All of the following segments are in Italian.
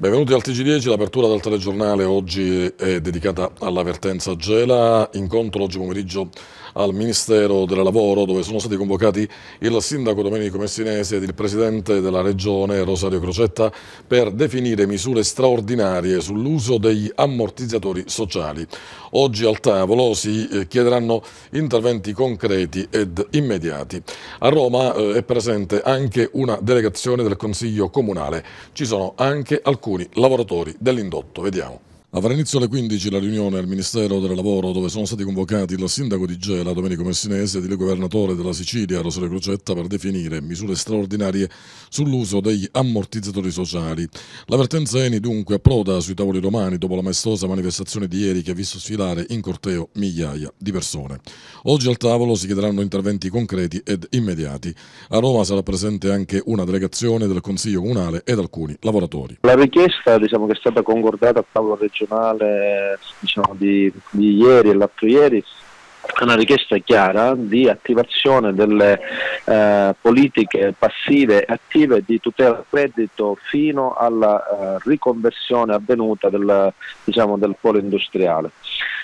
Benvenuti al TG10, l'apertura del telegiornale oggi è dedicata all'avvertenza Gela, incontro oggi pomeriggio al Ministero del Lavoro dove sono stati convocati il sindaco Domenico Messinese ed il presidente della regione Rosario Crocetta per definire misure straordinarie sull'uso degli ammortizzatori sociali. Oggi al tavolo si eh, chiederanno interventi concreti ed immediati. A Roma eh, è presente anche una delegazione del Consiglio Comunale. Ci sono anche alcuni lavoratori dell'indotto. Vediamo. Avrà inizio alle 15 la riunione al Ministero del Lavoro dove sono stati convocati il sindaco di Gela Domenico Messinese ed il governatore della Sicilia Rosario Crocetta per definire misure straordinarie sull'uso degli ammortizzatori sociali. L'avvertenza Eni dunque approda sui tavoli romani dopo la maestosa manifestazione di ieri che ha visto sfilare in corteo migliaia di persone. Oggi al tavolo si chiederanno interventi concreti ed immediati. A Roma sarà presente anche una delegazione del Consiglio Comunale ed alcuni lavoratori. La richiesta diciamo, che è stata concordata a tavolo regionale regionale diciamo, di, di ieri e l'altro ieri è una richiesta chiara di attivazione delle eh, politiche passive e attive di tutela del credito fino alla eh, riconversione avvenuta del, diciamo, del polo industriale.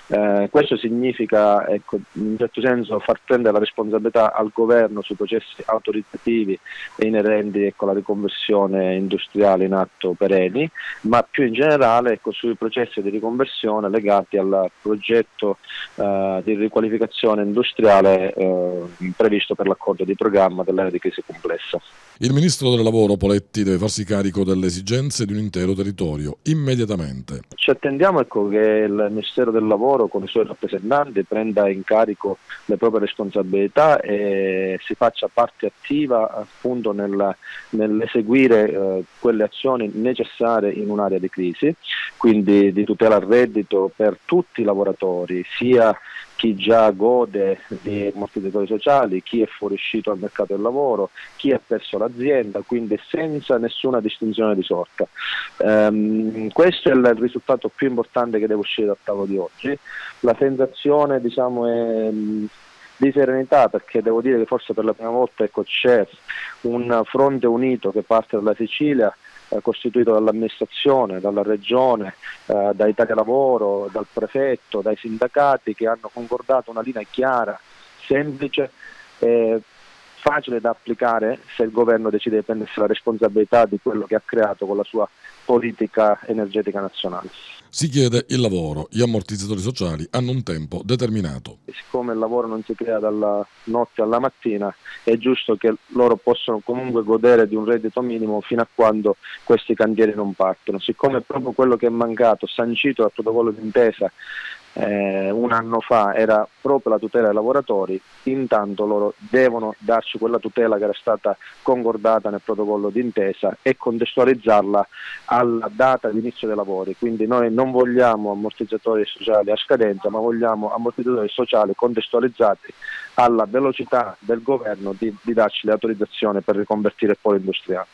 Eh, questo significa ecco, in un certo senso far prendere la responsabilità al governo sui processi autorizzativi inerenti ecco, alla riconversione industriale in atto per Eni, ma più in generale ecco, sui processi di riconversione legati al progetto eh, di riqualificazione industriale eh, previsto per l'accordo di programma dell'area di crisi complessa. Il ministro del lavoro Poletti deve farsi carico delle esigenze di un intero territorio immediatamente. Ci attendiamo ecco, che il Ministero del Lavoro con i suoi rappresentanti prenda in carico le proprie responsabilità e si faccia parte attiva appunto nel, nell'eseguire eh, quelle azioni necessarie in un'area di crisi, quindi di tutela al reddito per tutti i lavoratori, sia chi già gode di ammortizzatori sociali, chi è fuoriuscito al mercato del lavoro, chi ha perso l'azienda, quindi senza nessuna distinzione di sorta. Um, questo è il risultato più importante che deve uscire dal tavolo di oggi. La sensazione diciamo, è di serenità perché devo dire che forse per la prima volta ecco, c'è un fronte unito che parte dalla Sicilia eh, costituito dall'amministrazione, dalla regione, eh, da Italia Lavoro, dal prefetto, dai sindacati che hanno concordato una linea chiara, semplice e facile da applicare se il governo decide di prendersi la responsabilità di quello che ha creato con la sua politica energetica nazionale. Si chiede il lavoro, gli ammortizzatori sociali hanno un tempo determinato. Siccome il lavoro non si crea dalla notte alla mattina, è giusto che loro possano comunque godere di un reddito minimo fino a quando questi cantieri non partono. Siccome è proprio quello che è mancato, sancito dal protocollo d'intesa eh, un anno fa era proprio la tutela dei lavoratori, intanto loro devono darci quella tutela che era stata concordata nel protocollo d'intesa e contestualizzarla alla data di inizio dei lavori. Quindi noi non vogliamo ammortizzatori sociali a scadenza, ma vogliamo ammortizzatori sociali contestualizzati alla velocità del governo di, di darci le autorizzazioni per riconvertire il polo industriale.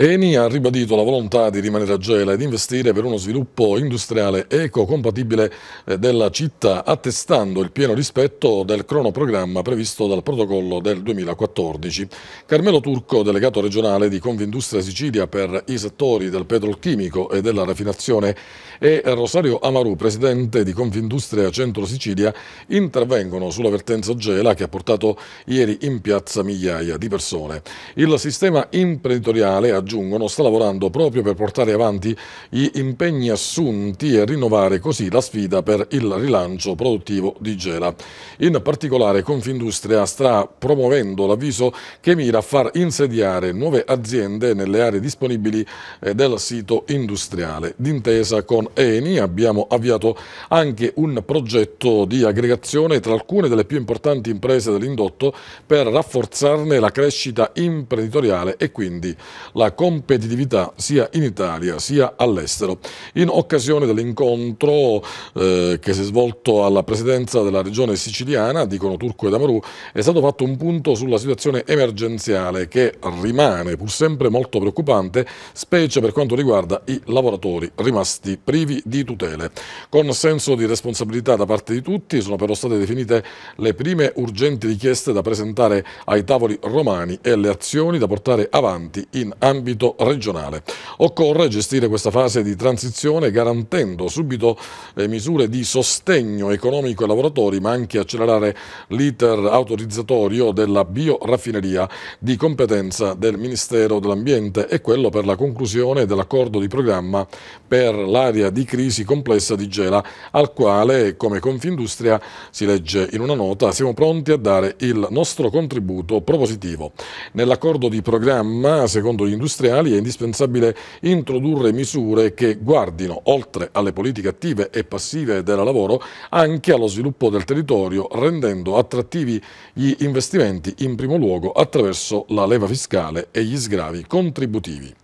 Eni ha ribadito la volontà di rimanere a Gela ed investire per uno sviluppo industriale eco-compatibile eh, della città, attestando il pieno rispetto del cronoprogramma previsto dal protocollo del 2014. Carmelo Turco, delegato regionale di Confindustria Sicilia per i settori del petrolchimico e della raffinazione, e Rosario Amaru, presidente di Confindustria Centro Sicilia, intervengono sull'avvertenza Gela che ha portato ieri in piazza migliaia di persone. Il sistema imprenditoriale aggiungono, sta lavorando proprio per portare avanti gli impegni assunti e rinnovare così la sfida per il rilancio produttivo di Gela. In particolare Confindustria sta promuovendo l'avviso che mira a far insediare nuove aziende nelle aree disponibili eh, del sito industriale. D'intesa con Eni abbiamo avviato anche un progetto di aggregazione tra alcune delle più importanti imprese dell'indotto per rafforzarne la crescita imprenditoriale e quindi la competitività sia in Italia sia all'estero. In occasione dell'incontro eh, che si è svolto alla presidenza della regione siciliana, dicono Turco ed Amaru, è stato fatto un punto sulla situazione emergenziale che rimane pur sempre molto preoccupante, specie per quanto riguarda i lavoratori rimasti privi di tutele. Con senso di responsabilità da parte di tutti sono però state definite le prime urgenti richieste da presentare ai tavoli romani e le azioni da portare avanti in ambito regionale. Occorre gestire questa fase di transizione garantendo subito eh, misure di sostegno economico ai lavoratori ma anche accelerare l'iter autorizzatorio della bioraffineria di competenza del Ministero dell'Ambiente e quello per la conclusione dell'accordo di programma per l'area di crisi complessa di Gela al quale come Confindustria si legge in una nota siamo pronti a dare il nostro contributo propositivo. Nell'accordo di programma secondo gli industriali è indispensabile introdurre misure che guardino oltre alle politiche attive e passive del lavoro anche allo sviluppo del territorio rendendo attrattivi gli investimenti in primo luogo attraverso la leva fiscale e gli sgravi contributivi.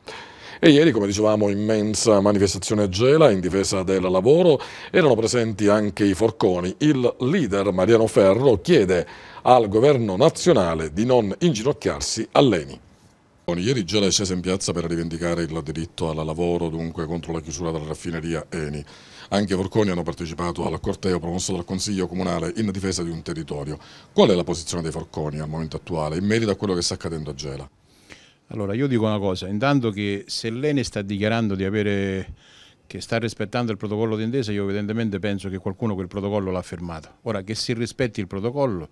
E ieri, come dicevamo, immensa manifestazione a Gela in difesa del lavoro, erano presenti anche i forconi. Il leader Mariano Ferro chiede al governo nazionale di non inginocchiarsi all'ENI. Ieri Gela è scesa in piazza per rivendicare il diritto al lavoro, dunque contro la chiusura della raffineria Eni. Anche Forconi hanno partecipato al corteo promosso dal Consiglio Comunale in difesa di un territorio. Qual è la posizione dei Forconi al momento attuale in merito a quello che sta accadendo a Gela? Allora, io dico una cosa, intanto che se l'Eni sta dichiarando di avere che sta rispettando il protocollo d'intesa, io evidentemente penso che qualcuno quel protocollo l'ha fermato. Ora, che si rispetti il protocollo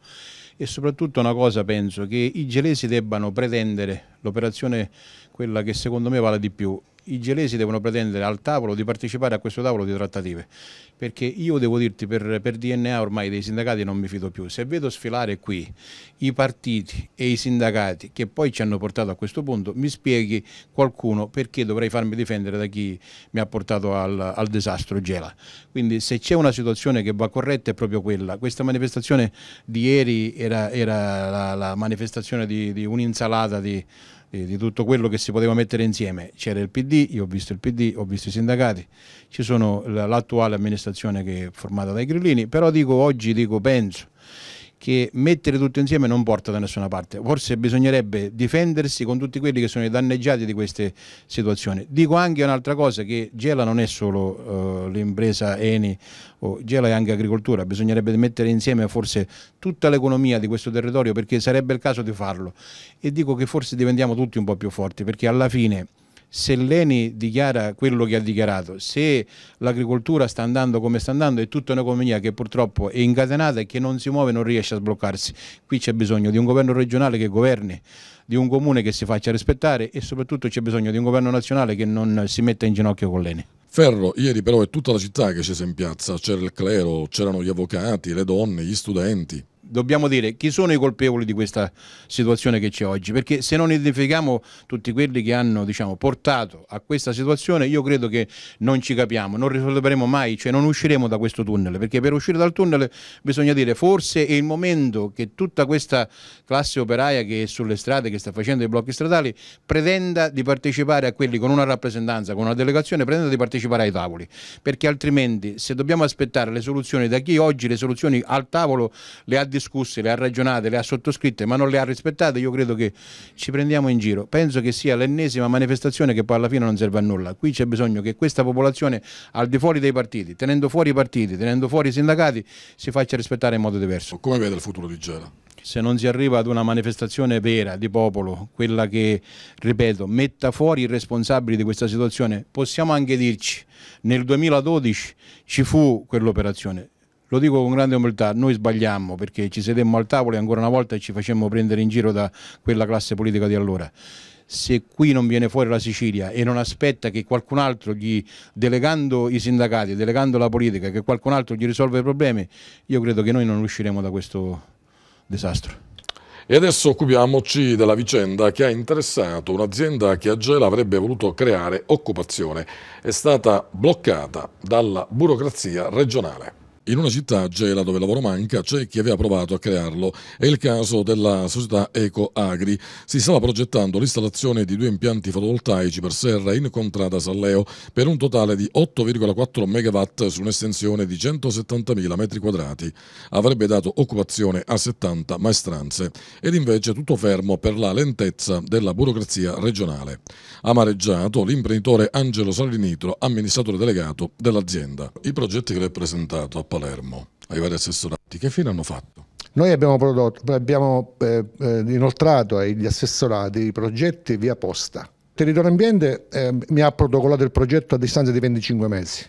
e soprattutto una cosa penso, che i gelesi debbano pretendere l'operazione, quella che secondo me vale di più, i gelesi devono pretendere al tavolo di partecipare a questo tavolo di trattative perché io devo dirti per, per, DNA ormai dei sindacati non mi fido più. Se vedo sfilare qui i partiti e i sindacati che poi ci hanno portato a questo punto mi spieghi qualcuno perché dovrei farmi difendere da chi mi ha portato al, al disastro Gela. Quindi se c'è una situazione che va corretta è proprio quella. Questa manifestazione di ieri era, era la, la manifestazione di, di un'insalata di di, tutto quello che si poteva mettere insieme. C'era il PD, io ho visto il PD, ho visto i sindacati, ci sono l'attuale amministrazione che è formata dai grillini, però dico oggi, dico penso che mettere tutto insieme non porta da nessuna parte. Forse bisognerebbe difendersi con tutti quelli che sono i danneggiati di queste situazioni. Dico anche un'altra cosa, che Gela non è solo uh, l'impresa Eni, o Gela è anche agricoltura, bisognerebbe mettere insieme forse tutta l'economia di questo territorio perché sarebbe il caso di farlo. E dico che forse diventiamo tutti un po' più forti perché alla fine se l'Eni dichiara quello che ha dichiarato, se l'agricoltura sta andando come sta andando, è tutta un'economia che purtroppo è incatenata e che non si muove, non riesce a sbloccarsi. Qui c'è bisogno di un governo regionale che governi, di un comune che si faccia rispettare e soprattutto c'è bisogno di un governo nazionale che non si metta in ginocchio con l'Eni. Ferro, ieri però è tutta la città che è scesa in piazza, c'era il clero, c'erano gli avvocati, le donne, gli studenti dobbiamo dire chi sono i colpevoli di questa situazione che c'è oggi, perché se non identifichiamo tutti quelli che hanno diciamo, portato a questa situazione, io credo che non ci capiamo, non risolveremo mai, cioè non usciremo da questo tunnel, perché per uscire dal tunnel bisogna dire forse è il momento che tutta questa classe operaia che è sulle strade, che sta facendo i blocchi stradali, pretenda di partecipare a quelli con una rappresentanza, con una delegazione, pretenda di partecipare ai tavoli, perché altrimenti se dobbiamo aspettare le soluzioni da chi oggi le soluzioni al tavolo le ha discusse, discusse, le ha ragionate, le ha sottoscritte, ma non le ha rispettate, io credo che ci prendiamo in giro. Penso che sia l'ennesima manifestazione che poi alla fine non serve a nulla. Qui c'è bisogno che questa popolazione, al di fuori dei partiti, tenendo fuori i partiti, tenendo fuori i sindacati, si faccia rispettare in modo diverso. Come vede il futuro di Gela? se non si arriva ad una manifestazione vera di popolo, quella che, ripeto, metta fuori i responsabili di questa situazione, possiamo anche dirci, nel 2012 ci fu quell'operazione, lo dico con grande umiltà, noi sbagliammo perché ci sedemmo al tavolo e ancora una volta ci facemmo prendere in giro da quella classe politica di allora se qui non viene fuori la Sicilia e non aspetta che qualcun altro gli, delegando i sindacati, delegando la politica, che qualcun altro gli risolva i problemi, io credo che noi non usciremo da questo disastro. E adesso occupiamoci della vicenda che ha interessato un'azienda che a Gela avrebbe voluto creare occupazione. È stata bloccata dalla burocrazia regionale. In una città, Gela, dove lavoro manca, c'è chi aveva provato a crearlo. È il caso della società Eco Agri. Si stava progettando l'installazione di due impianti fotovoltaici per serra in contrada Salleo per un totale di 8,4 MW su un'estensione di 170.000 m2. Avrebbe dato occupazione a 70 maestranze. Ed invece tutto fermo per la lentezza della burocrazia regionale. Amareggiato l'imprenditore Angelo Salinitro, amministratore delegato dell'azienda. I progetti che le ho presentato Palermo vari assessorati, che fine hanno fatto? Noi abbiamo, prodotto, abbiamo eh, eh, inoltrato agli assessorati i progetti via posta, Territorio Ambiente eh, mi ha protocollato il progetto a distanza di 25 mesi,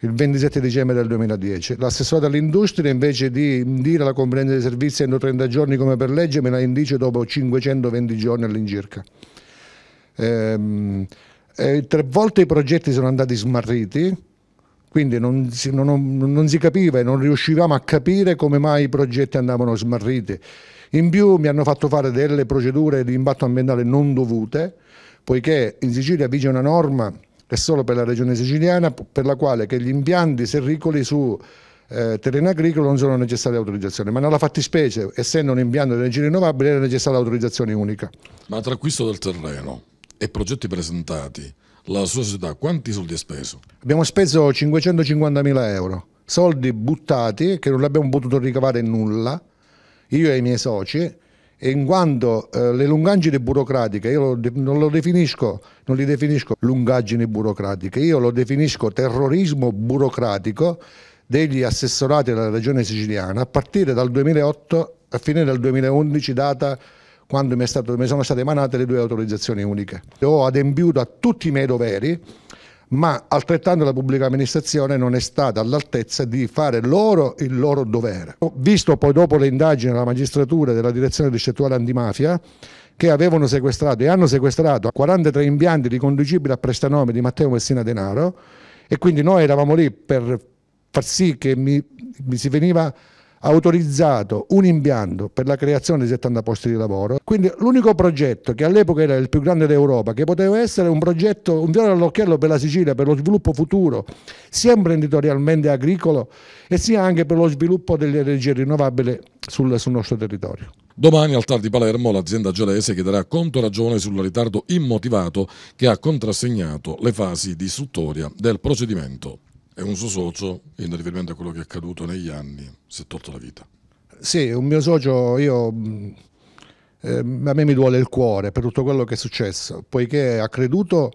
il 27 dicembre del 2010. L'assessore all'industria invece di indire la competenza dei servizi entro 30 giorni come per legge me la indice dopo 520 giorni all'incirca. Ehm, eh, tre volte i progetti sono andati smarriti, quindi non si, non, non si, capiva e non riuscivamo a capire come mai i progetti andavano smarriti. In più mi hanno fatto fare delle procedure di impatto ambientale non dovute, poiché in Sicilia vige una norma è solo per la regione siciliana per la quale che gli impianti serricoli su eh, terreno agricolo non sono necessarie autorizzazioni, ma nella fattispecie, essendo un impianto di energia rinnovabile, era necessaria l'autorizzazione unica. Ma tra acquisto del terreno e progetti presentati, la società quanti soldi ha speso? Abbiamo speso 550 mila euro, soldi buttati che non abbiamo potuto ricavare nulla, io e i miei soci, e in quanto eh, le lungaggini burocratiche, io lo, non, lo definisco, non li definisco lungaggini burocratiche, io lo definisco terrorismo burocratico degli assessorati della regione siciliana a partire dal 2008 a fine del 2011, data quando mi, stato, mi sono state emanate le due autorizzazioni uniche. Ho adempiuto a tutti i miei doveri ma altrettanto la pubblica amministrazione non è stata all'altezza di fare loro il loro dovere. Ho visto poi dopo le indagini della magistratura e della direzione distrettuale antimafia che avevano sequestrato e hanno sequestrato 43 impianti riconducibili a prestanome di Matteo Messina Denaro e quindi noi eravamo lì per far sì che mi, mi si veniva autorizzato un impianto per la creazione di 70 posti di lavoro. Quindi l'unico progetto che all'epoca era il più grande d'Europa, che poteva essere un progetto, un fiore all'occhiello per la Sicilia, per lo sviluppo futuro, sia imprenditorialmente agricolo e sia anche per lo sviluppo delle energie rinnovabili sul, sul nostro territorio. Domani al TAR di Palermo l'azienda gelese chiederà conto ragione sul ritardo immotivato che ha contrassegnato le fasi di istruttoria del procedimento è un suo socio, in riferimento a quello che è accaduto negli anni, si è tolto la vita. Sì, un mio socio, io, eh, a me mi duole il cuore per tutto quello che è successo, poiché ha creduto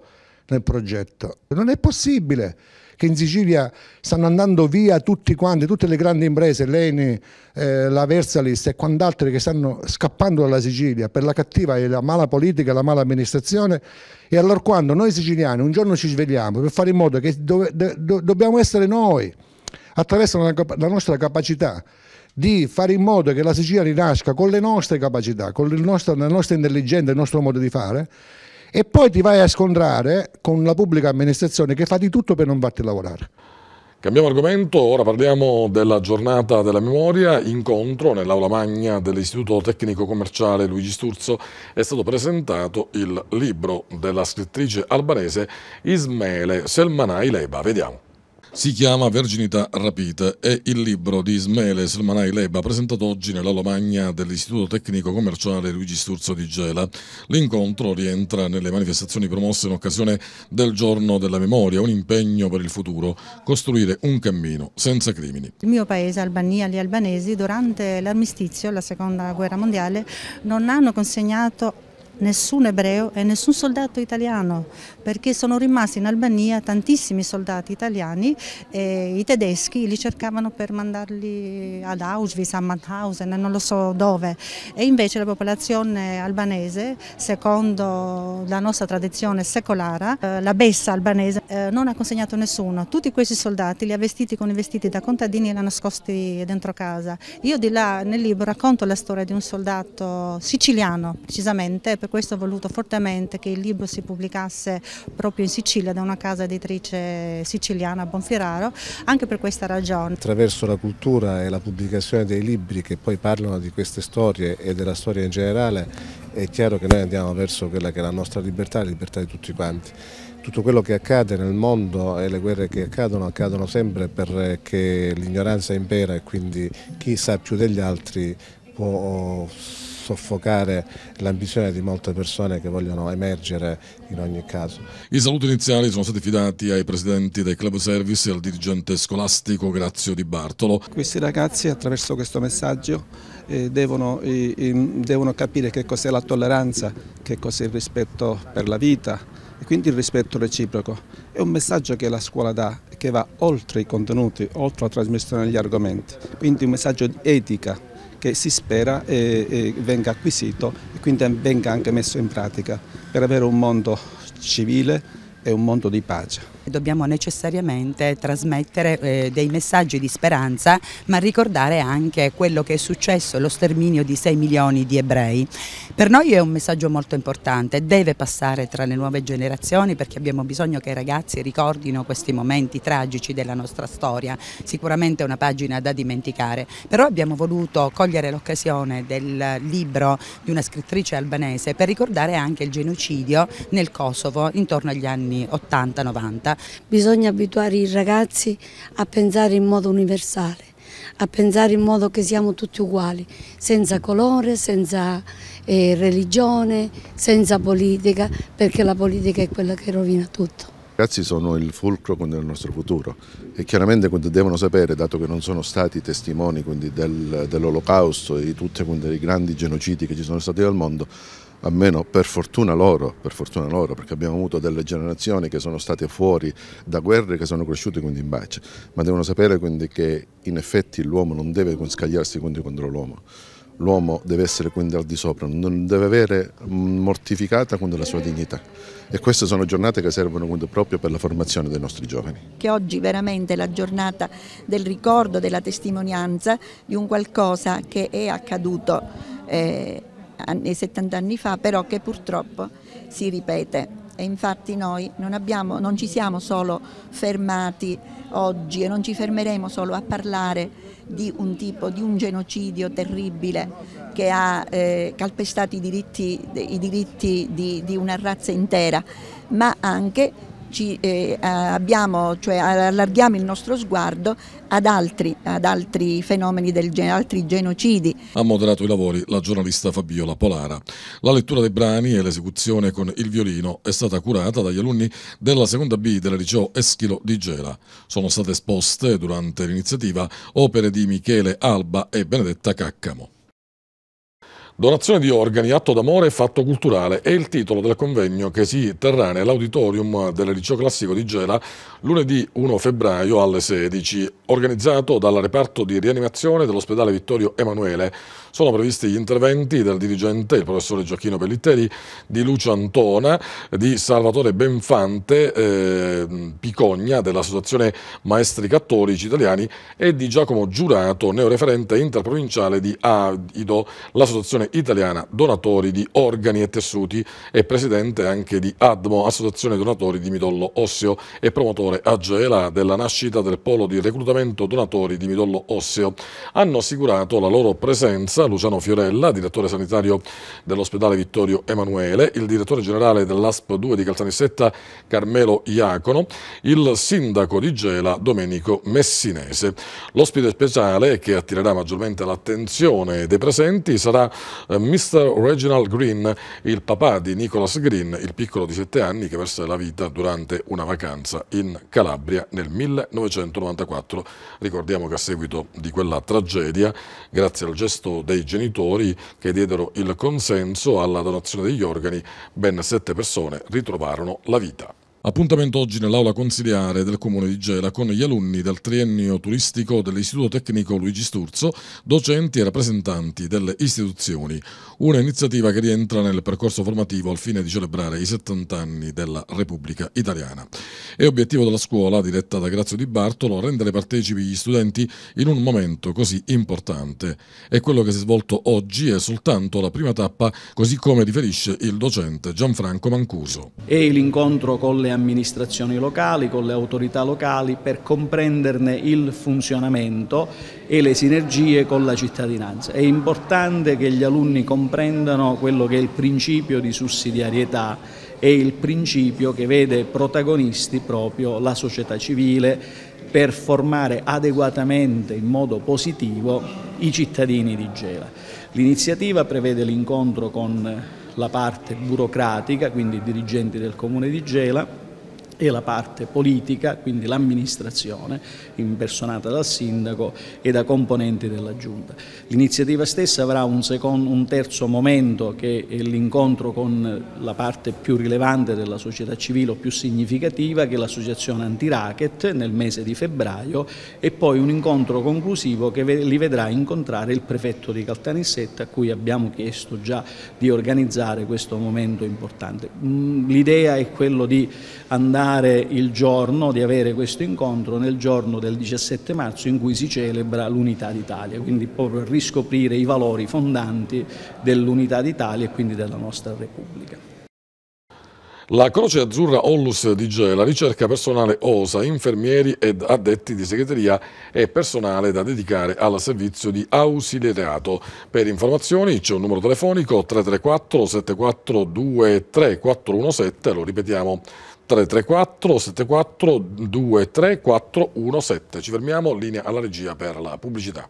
nel progetto. Non è possibile che in Sicilia stanno andando via tutti quanti, tutte le grandi imprese, l'Eni, eh, la Versalis e quant'altre che stanno scappando dalla Sicilia per la cattiva e la mala politica, la mala amministrazione. E allora quando noi siciliani un giorno ci svegliamo per fare in modo che dove, do, dobbiamo essere noi, attraverso la, la nostra capacità, di fare in modo che la Sicilia rinasca con le nostre capacità, con nostro, la nostra intelligenza, il nostro modo di fare, e poi ti vai a scontrare con la pubblica amministrazione che fa di tutto per non farti lavorare. Cambiamo argomento, ora parliamo della giornata della memoria, incontro nell'aula magna dell'Istituto Tecnico Commerciale Luigi Sturzo è stato presentato il libro della scrittrice albanese Ismele Selmanai Leba, vediamo. Si chiama Verginità rapita, è il libro di Ismele Selmanai Leba presentato oggi nell'aula magna dell'Istituto Tecnico Commerciale Luigi Sturzo di Gela. L'incontro rientra nelle manifestazioni promosse in occasione del Giorno della Memoria, un impegno per il futuro, costruire un cammino senza crimini. Il mio paese, Albania, gli albanesi, durante l'armistizio, la seconda guerra mondiale, non hanno consegnato nessun ebreo e nessun soldato italiano, perché sono rimasti in Albania tantissimi soldati italiani e i tedeschi li cercavano per mandarli ad Auschwitz, a Mauthausen, non lo so dove. E invece la popolazione albanese, secondo la nostra tradizione secolare, eh, la Bessa albanese, eh, non ha consegnato nessuno. Tutti questi soldati li ha vestiti con i vestiti da contadini e li ha nascosti dentro casa. Io di là nel libro racconto la storia di un soldato siciliano, precisamente, per questo ho voluto fortemente che il libro si pubblicasse proprio in Sicilia da una casa editrice siciliana a Bonfiraro, anche per questa ragione. Attraverso la cultura e la pubblicazione dei libri che poi parlano di queste storie e della storia in generale è chiaro che noi andiamo verso quella che è la nostra libertà, la libertà di tutti quanti tutto quello che accade nel mondo e le guerre che accadono accadono sempre perché l'ignoranza impera e quindi chi sa più degli altri può soffocare l'ambizione di molte persone che vogliono emergere in ogni caso. I saluti iniziali sono stati fidati ai presidenti del club service e al dirigente scolastico Grazio Di Bartolo. Questi ragazzi attraverso questo messaggio eh, devono, devono capire che cos'è la tolleranza, che cos'è il rispetto per la vita e quindi il rispetto reciproco. È un messaggio che la scuola dà che va oltre i contenuti, oltre la trasmissione degli argomenti, quindi un messaggio di etica che si spera eh, eh, venga acquisito e quindi venga anche messo in pratica per avere un mondo civile e un mondo di pace dobbiamo necessariamente trasmettere eh, dei messaggi di speranza, ma ricordare anche quello che è successo, lo sterminio di 6 milioni di ebrei. Per noi è un messaggio molto importante, deve passare tra le nuove generazioni perché abbiamo bisogno che i ragazzi ricordino questi momenti tragici della nostra storia, sicuramente è una pagina da dimenticare, però abbiamo voluto cogliere l'occasione del libro di una scrittrice albanese per ricordare anche il genocidio nel Kosovo intorno agli anni 80-90 Bisogna abituare i ragazzi a pensare in modo universale, a pensare in modo che siamo tutti uguali, senza colore, senza eh, religione, senza politica, perché la politica è quella che rovina tutto. Ragazzi sono il fulcro del nostro futuro e chiaramente devono sapere, dato che non sono stati testimoni del, dell'olocausto e di tutti i grandi genocidi che ci sono stati nel mondo, almeno per fortuna loro, per fortuna loro, perché abbiamo avuto delle generazioni che sono state fuori da guerre che sono cresciute quindi in pace, ma devono sapere quindi che in effetti l'uomo non deve scagliarsi contro l'uomo. L'uomo deve essere quindi al di sopra, non deve avere mortificata quindi la sua dignità. E queste sono giornate che servono proprio per la formazione dei nostri giovani. Che oggi veramente è la giornata del ricordo, della testimonianza di un qualcosa che è accaduto eh, anni, 70 anni fa, però che purtroppo si ripete. E infatti noi non, abbiamo, non ci siamo solo fermati oggi e non ci fermeremo solo a parlare di un tipo, di un genocidio terribile che ha eh, calpestato i diritti, i diritti di, di una razza intera, ma anche ci, eh, abbiamo, cioè, allarghiamo il nostro sguardo ad altri, ad altri fenomeni, del, altri genocidi. Ha moderato i lavori la giornalista Fabiola Polara. La lettura dei brani e l'esecuzione con il violino è stata curata dagli alunni della seconda B del liceo Eschilo di Gela. Sono state esposte durante l'iniziativa opere di Michele Alba e Benedetta Caccamo. Donazione di organi, atto d'amore e fatto culturale è il titolo del convegno che si terrà nell'auditorium del liceo classico di Gela lunedì 1 febbraio alle 16, organizzato dal reparto di rianimazione dell'ospedale Vittorio Emanuele sono previsti gli interventi del dirigente, il professore Gioacchino Pellitteri, di Lucio Antona, di Salvatore Benfante eh, Picogna dell'Associazione Maestri Cattolici Italiani e di Giacomo Giurato, neoreferente interprovinciale di AIDO, l'Associazione Italiana Donatori di Organi e Tessuti e presidente anche di ADMO, Associazione Donatori di Midollo Osseo e promotore a Gela della nascita del polo di reclutamento donatori di Midollo Osseo. Hanno assicurato la loro presenza Piazza, Luciano Fiorella, direttore sanitario dell'ospedale Vittorio Emanuele, il direttore generale dell'ASP 2 di Caltanissetta Carmelo Iacono, il sindaco di Gela Domenico Messinese. L'ospite speciale che attirerà maggiormente l'attenzione dei presenti sarà eh, Mr. Reginald Green, il papà di Nicholas Green, il piccolo di 7 anni che perse la vita durante una vacanza in Calabria nel 1994. Ricordiamo che a seguito di quella tragedia, grazie al gesto dei genitori che diedero il consenso alla donazione degli organi, ben sette persone ritrovarono la vita. Appuntamento oggi nell'aula consiliare del comune di Gela con gli alunni del triennio turistico dell'Istituto Tecnico Luigi Sturzo, docenti e rappresentanti delle istituzioni. Una iniziativa che rientra nel percorso formativo al fine di celebrare i 70 anni della Repubblica Italiana. È obiettivo della scuola, diretta da Grazio Di Bartolo, rendere partecipi gli studenti in un momento così importante. E quello che si è svolto oggi è soltanto la prima tappa, così come riferisce il docente Gianfranco Mancuso. E l'incontro con le amministrazioni locali, con le autorità locali per comprenderne il funzionamento e le sinergie con la cittadinanza. È importante che gli alunni comprendano quello che è il principio di sussidiarietà e il principio che vede protagonisti proprio la società civile per formare adeguatamente in modo positivo i cittadini di Gela. L'iniziativa prevede l'incontro con la parte burocratica, quindi i dirigenti del Comune di Gela, e la parte politica, quindi l'amministrazione, impersonata dal sindaco e da componenti della Giunta. L'iniziativa stessa avrà un, secondo, un terzo momento che è l'incontro con la parte più rilevante della società civile o più significativa che è l'associazione anti-racket nel mese di febbraio e poi un incontro conclusivo che li vedrà incontrare il prefetto di Caltanissetta a cui abbiamo chiesto già di organizzare questo momento importante. Mm, l'idea è quello di andare segnare il giorno di avere questo incontro nel giorno del 17 marzo in cui si celebra l'Unità d'Italia, quindi proprio riscoprire i valori fondanti dell'Unità d'Italia e quindi della nostra Repubblica. La Croce Azzurra Ollus di Gela ricerca personale OSA, infermieri ed addetti di segreteria e personale da dedicare al servizio di ausiliato. Per informazioni c'è un numero telefonico 334 742 417, lo ripetiamo 334 74 23 417. Ci fermiamo, linea alla regia per la pubblicità.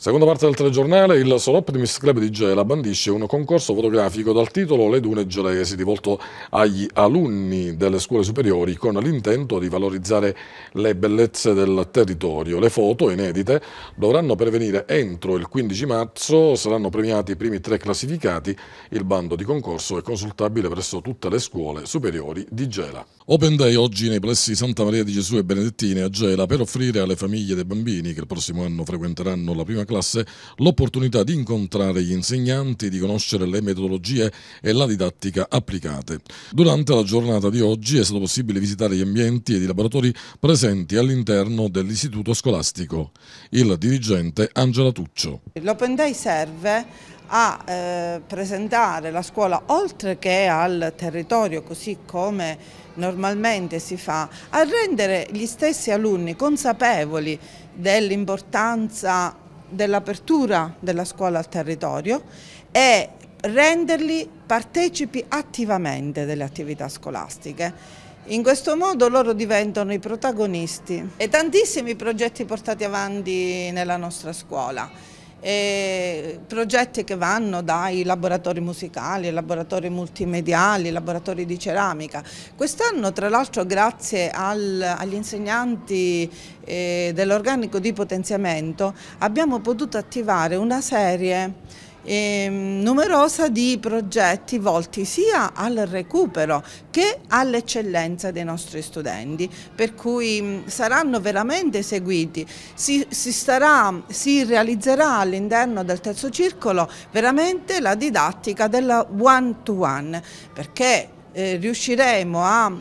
Seconda parte del telegiornale, il Solo Optimist Club di Gela bandisce un concorso fotografico dal titolo Le Dune Gelesi, rivolto agli alunni delle scuole superiori con l'intento di valorizzare le bellezze del territorio. Le foto, inedite, dovranno pervenire entro il 15 marzo, saranno premiati i primi tre classificati. Il bando di concorso è consultabile presso tutte le scuole superiori di Gela. Open Day oggi nei plessi Santa Maria di Gesù e Benedettini a Gela per offrire alle famiglie dei bambini che il prossimo anno frequenteranno la prima classe l'opportunità di incontrare gli insegnanti, di conoscere le metodologie e la didattica applicate. Durante la giornata di oggi è stato possibile visitare gli ambienti ed i laboratori presenti all'interno dell'istituto scolastico. Il dirigente Angela Tuccio. L'Open Day serve a eh, presentare la scuola oltre che al territorio così come normalmente si fa, a rendere gli stessi alunni consapevoli dell'importanza dell'apertura della scuola al territorio e renderli partecipi attivamente delle attività scolastiche. In questo modo loro diventano i protagonisti e tantissimi progetti portati avanti nella nostra scuola e progetti che vanno dai laboratori musicali, laboratori multimediali, laboratori di ceramica. Quest'anno tra l'altro grazie al, agli insegnanti eh, dell'organico di potenziamento abbiamo potuto attivare una serie eh, numerosa di progetti volti sia al recupero che all'eccellenza dei nostri studenti, per cui saranno veramente seguiti. Si, si, starà, si realizzerà all'interno del terzo circolo veramente la didattica della one-to-one, -one, perché eh, riusciremo a,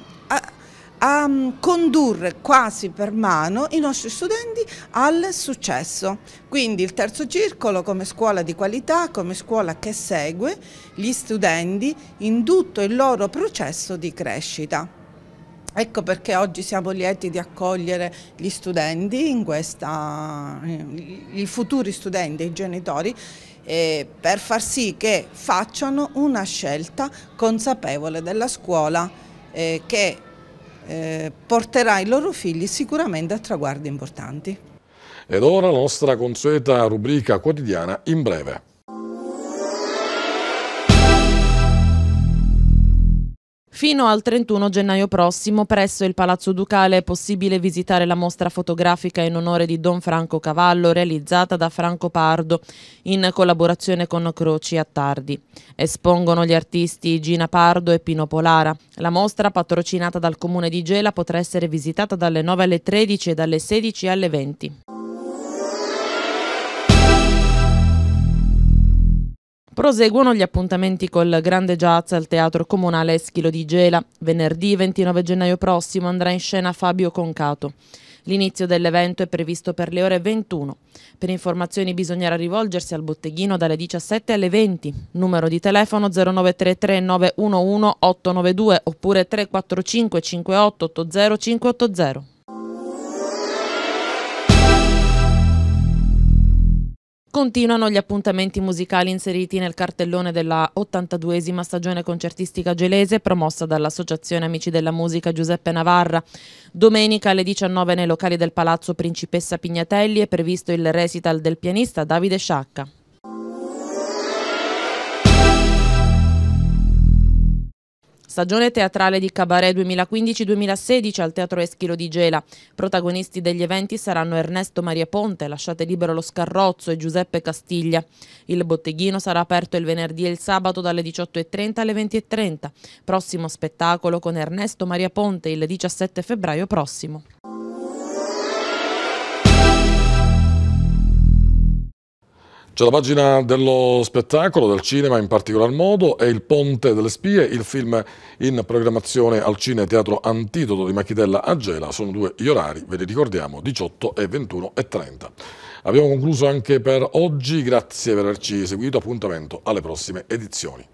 a mm, condurre quasi per mano i nostri studenti al successo. Quindi il terzo circolo come scuola di qualità, come scuola che segue gli studenti in tutto il loro processo di crescita. Ecco perché oggi siamo lieti di accogliere gli studenti, questa, i futuri studenti i genitori, eh, per far sì che facciano una scelta consapevole della scuola eh, che eh, porterà i loro figli sicuramente a traguardi importanti. Ed ora la nostra consueta rubrica quotidiana in breve. Fino al 31 gennaio prossimo presso il Palazzo Ducale è possibile visitare la mostra fotografica in onore di Don Franco Cavallo realizzata da Franco Pardo in collaborazione con Croci Attardi. Espongono gli artisti Gina Pardo e Pino Polara. La mostra patrocinata dal comune di Gela potrà essere visitata dalle 9 alle 13 e dalle 16 alle 20. Proseguono gli appuntamenti col Grande Jazz al Teatro Comunale Eschilo di Gela. Venerdì 29 gennaio prossimo andrà in scena Fabio Concato. L'inizio dell'evento è previsto per le ore 21. Per informazioni bisognerà rivolgersi al botteghino dalle 17 alle 20. Numero di telefono 0933 911 892 oppure 345 58 80 Continuano gli appuntamenti musicali inseriti nel cartellone della 82esima stagione concertistica gelese promossa dall'Associazione Amici della Musica Giuseppe Navarra. Domenica alle 19 nei locali del Palazzo Principessa Pignatelli è previsto il recital del pianista Davide Sciacca. Stagione teatrale di Cabaret 2015-2016 al Teatro Eschilo di Gela. Protagonisti degli eventi saranno Ernesto Maria Ponte, Lasciate libero lo Scarrozzo e Giuseppe Castiglia. Il botteghino sarà aperto il venerdì e il sabato dalle 18.30 alle 20.30. Prossimo spettacolo con Ernesto Maria Ponte il 17 febbraio prossimo. C'è la pagina dello spettacolo, del cinema in particolar modo, è Il Ponte delle Spie, il film in programmazione al Cine Teatro Antitoto di Machitella a Gela. Sono due gli orari, ve li ricordiamo, 18 e 21 e 30. Abbiamo concluso anche per oggi, grazie per averci seguito, appuntamento alle prossime edizioni.